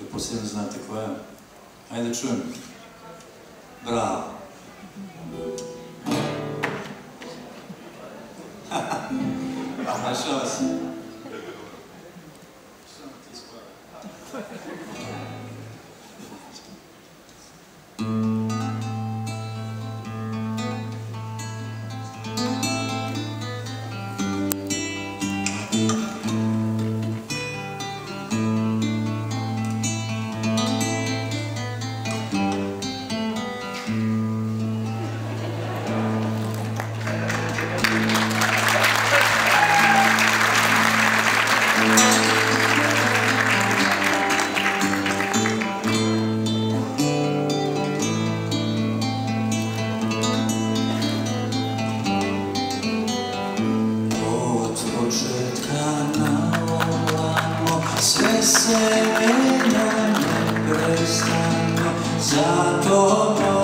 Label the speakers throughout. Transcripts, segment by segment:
Speaker 1: Pretpostavljam znate koja. Ajde da čujem. Bravo. Našao si. Sve se menja neprestano Zato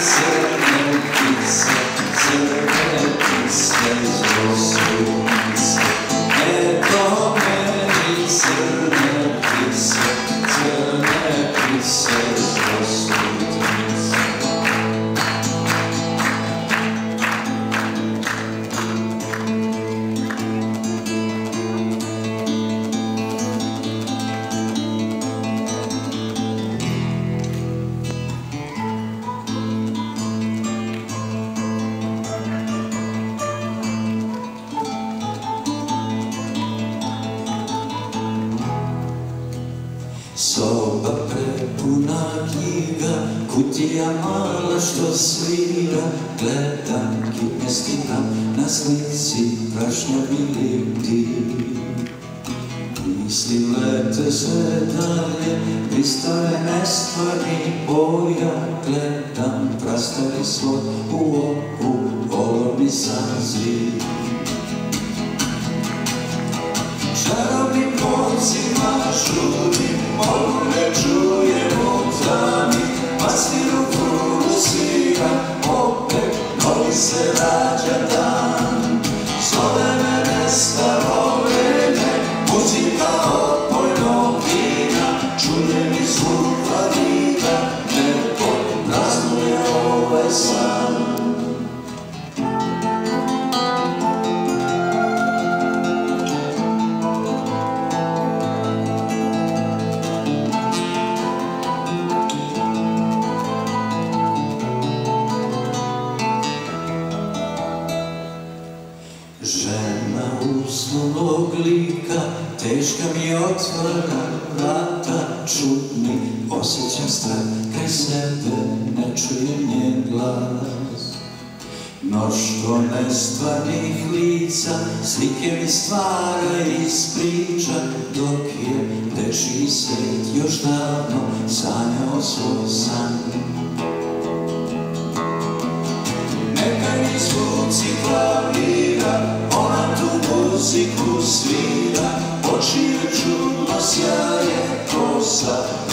Speaker 1: see. Soba prepuna knjiga, kutija mala što svira, gledam kinestiram na slici prašnjavili ti. Misli lete sve dalje, pristave nestvarni boja, gledam prastavi svod u oku, golovni saziv. Čarobnim se rađa Žena uslovog lika, teška mi otvara vrata, čudni osjećam strah, kraj sebe ne čujem njen glas. Mnoštvo nestvarnih lica, slike mi stvara iz priča, dok je dečiji svet još davno sanjao svoj san.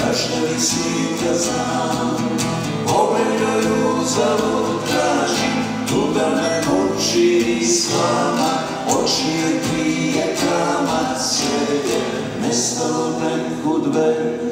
Speaker 1: Kosa, prašnjavi slika znam. Joj uzalud tražim, tuga me muči i slama, oči joj krije kama, sve je nestalo nekud ven,